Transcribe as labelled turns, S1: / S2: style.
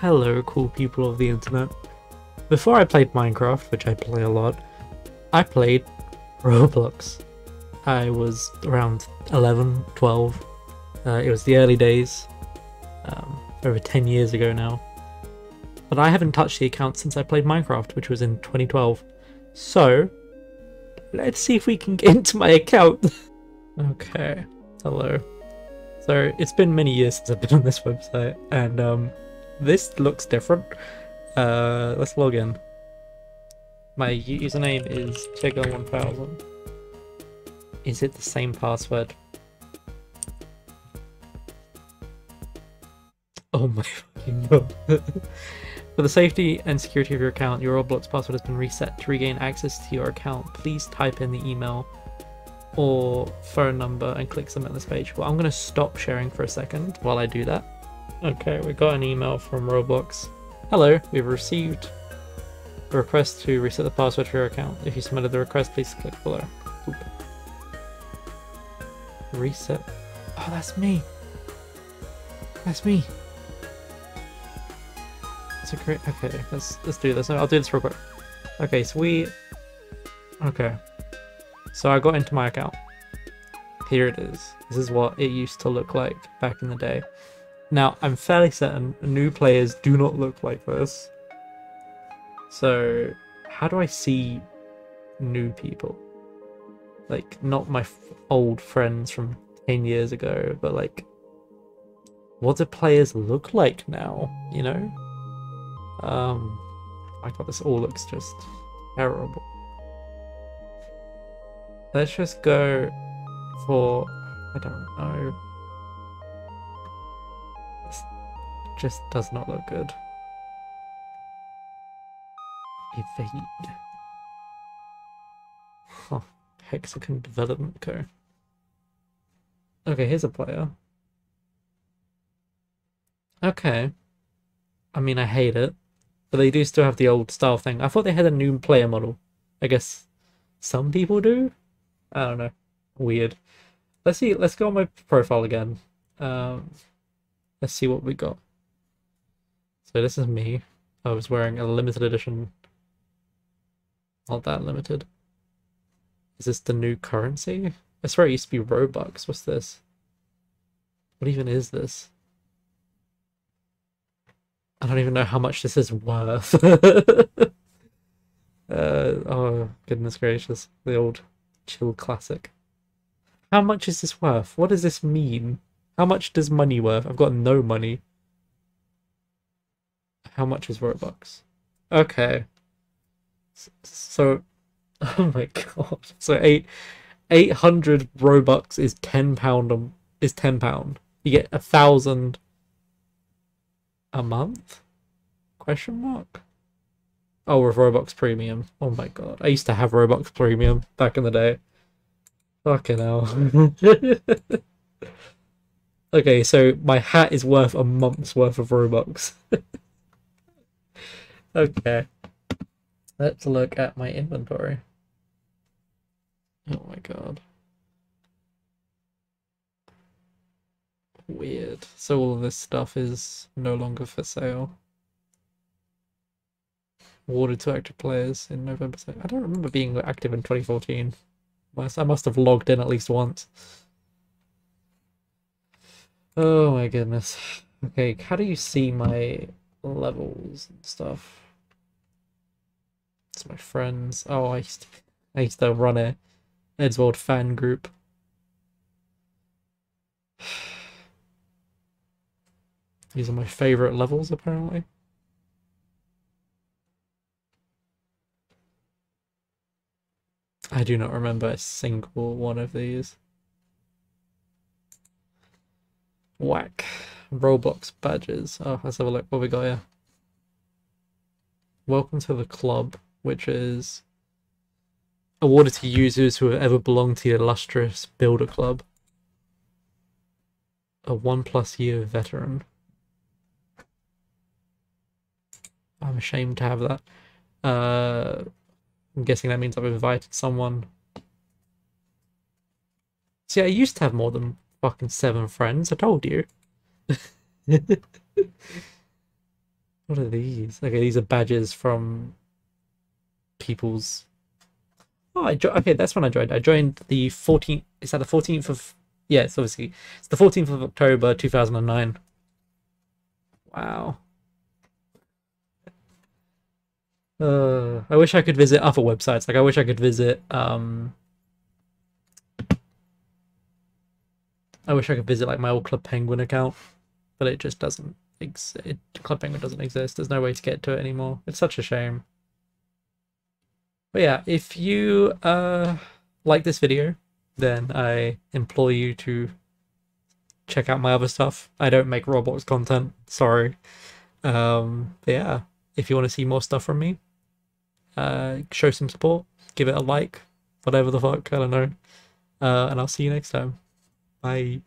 S1: Hello, cool people of the internet. Before I played Minecraft, which I play a lot, I played Roblox. I was around 11, 12. Uh, it was the early days, um, over 10 years ago now. But I haven't touched the account since I played Minecraft, which was in 2012. So, let's see if we can get into my account. okay, hello. So, it's been many years since I've been on this website, and um, this looks different. Uh, let's log in. My username is Tigger1000. Is it the same password? Oh my fucking god. For the safety and security of your account, your Roblox password has been reset. To regain access to your account, please type in the email or phone number and click submit on this page. Well, I'm going to stop sharing for a second while I do that. Okay, we got an email from Roblox. Hello, we've received a request to reset the password for your account. If you submitted the request, please click below. Oop. Reset. Oh, that's me. That's me. That's a great. Okay, let's let's do this. I'll do this real quick. Okay, so we. Okay. So I got into my account. Here it is. This is what it used to look like back in the day. Now, I'm fairly certain new players do not look like this. So, how do I see new people? Like, not my old friends from 10 years ago, but like, what do players look like now, you know? Um, my god, this all looks just terrible. Let's just go for, I don't know, just does not look good. Evade. Huh. Hexagon Development Co. Okay, here's a player. Okay. I mean, I hate it. But they do still have the old style thing. I thought they had a new player model. I guess some people do? I don't know. Weird. Let's see. Let's go on my profile again. Um, let's see what we got. So this is me. I was wearing a limited edition. Not that limited. Is this the new currency? I swear it used to be Robux. What's this? What even is this? I don't even know how much this is worth. uh, oh, goodness gracious. The old chill classic. How much is this worth? What does this mean? How much does money worth? I've got no money. How much is Robux? Okay. So, oh my god. So eight, eight hundred Robux is ten pound. Is ten pound. You get a thousand a month? Question mark. Oh, with Roblox Premium. Oh my god. I used to have Roblox Premium back in the day. Fucking hell. okay, so my hat is worth a month's worth of Robux. Okay. Let's look at my inventory. Oh my god. Weird. So all of this stuff is no longer for sale. Awarded to active players in November. I don't remember being active in 2014. I must have logged in at least once. Oh my goodness. Okay, how do you see my levels and stuff? It's my friends. Oh, I used to, I used to run a Eddsworld fan group. These are my favorite levels, apparently. I do not remember a single one of these. Whack. Roblox badges. Oh, let's have a look what we got here. Welcome to the club which is awarded to users who have ever belonged to the illustrious Builder Club. A one plus year veteran. I'm ashamed to have that. Uh, I'm guessing that means I've invited someone. See, I used to have more than fucking seven friends. I told you. What are these? Okay, these are badges from people's. Oh, I jo- okay. That's when I joined. I joined the 14th. Is that the 14th of? Yeah, it's obviously it's the 14th of October 2009. Wow. Uh, I wish I could visit other websites. Like I wish I could visit um I wish I could visit like my old Club Penguin account, but it just doesn't exist. Club Penguin doesn't exist. There's no way to get to it anymore. It's such a shame. But yeah, if you uh like this video, then I implore you to check out my other stuff. I don't make Roblox content, sorry. Um, but yeah, if you want to see more stuff from me, uh, show some support, give it a like, whatever the fuck, I don't know. Uh, and I'll see you next time. Bye.